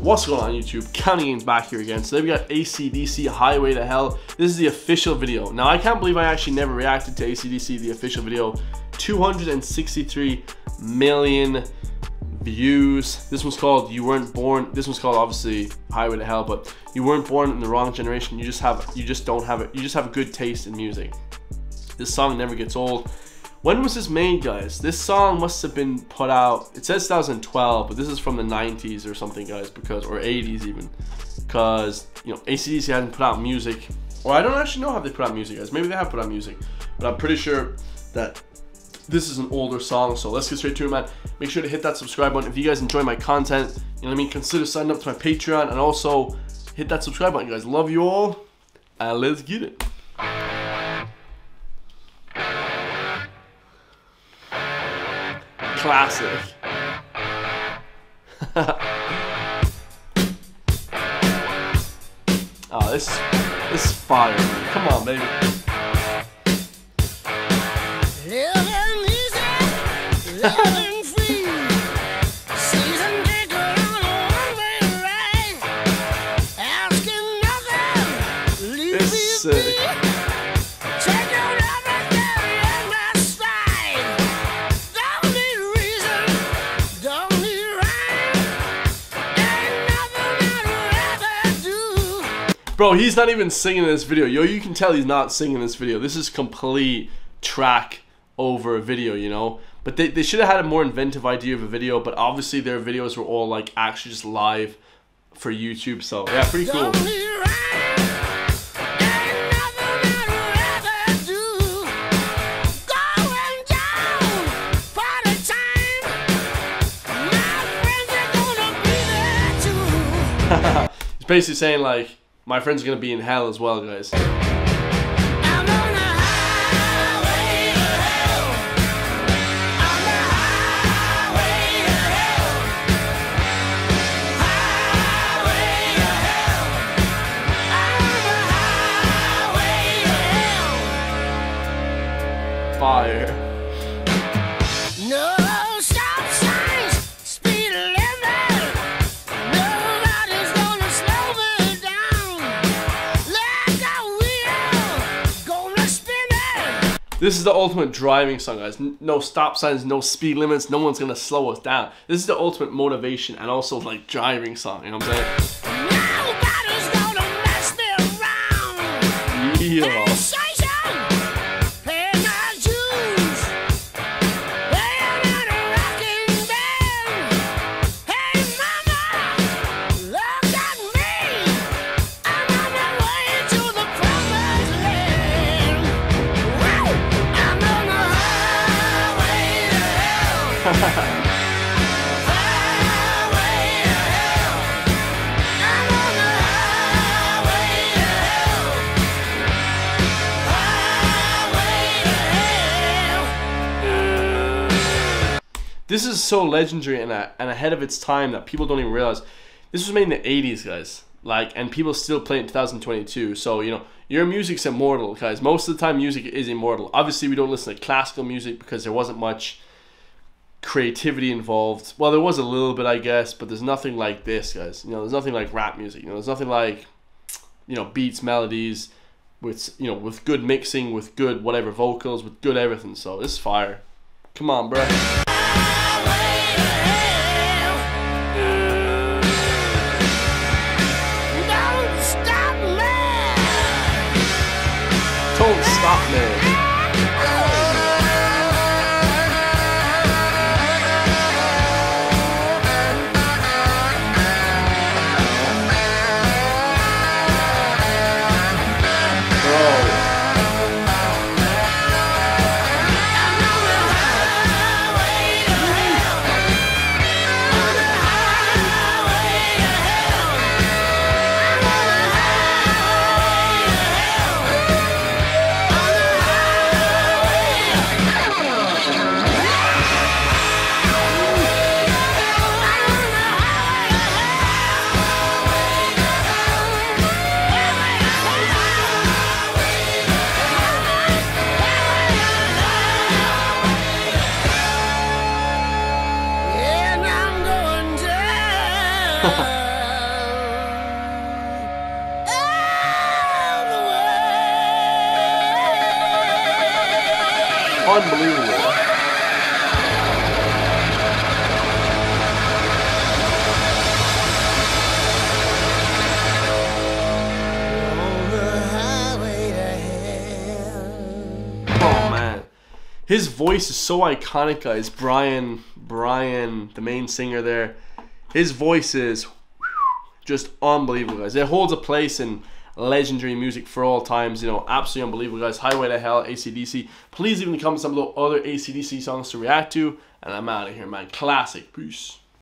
What's going on YouTube? County Gains back here again. So then we got ACDC Highway to Hell. This is the official video. Now I can't believe I actually never reacted to ACDC, the official video. 263 million views. This one's called You Weren't Born. This one's called obviously Highway to Hell, but you weren't born in the wrong generation. You just have you just don't have it. You just have good taste in music. This song never gets old. When was this made, guys? This song must have been put out. It says 2012, but this is from the 90s or something, guys, because or 80s even, because you know ACDC hadn't put out music, or I don't actually know how they put out music, guys. Maybe they have put out music, but I'm pretty sure that this is an older song. So let's get straight to it, man. Make sure to hit that subscribe button if you guys enjoy my content. You know what I mean? Consider signing up to my Patreon and also hit that subscribe button, guys. Love you all, and let's get it. Classic. oh, this this is fire. Come on, baby. This Bro, he's not even singing in this video. Yo, you can tell he's not singing in this video. This is complete track over a video, you know? But they, they should have had a more inventive idea of a video, but obviously their videos were all like actually just live for YouTube. So yeah, pretty cool. He's basically saying like my friend's gonna be in hell as well, guys. Fire. This is the ultimate driving song, guys. No stop signs, no speed limits. No one's gonna slow us down. This is the ultimate motivation and also like driving song. You know what I'm saying? This is so legendary and, uh, and ahead of its time that people don't even realize. This was made in the 80s, guys. Like, and people still play it in 2022. So, you know, your music's immortal, guys. Most of the time, music is immortal. Obviously, we don't listen to classical music because there wasn't much creativity involved. Well, there was a little bit, I guess, but there's nothing like this, guys. You know, there's nothing like rap music. You know, there's nothing like, you know, beats, melodies, with you know, with good mixing, with good whatever vocals, with good everything. So this fire. Come on, bro. Don't unbelievable. Oh man, his voice is so iconic, guys. Brian, Brian, the main singer there, his voice is just unbelievable, guys. It holds a place in legendary music for all times. You know, absolutely unbelievable, guys. Highway to Hell, ACDC. Please leave in the comments some of the other ACDC songs to react to, and I'm out of here, man. Classic. Peace.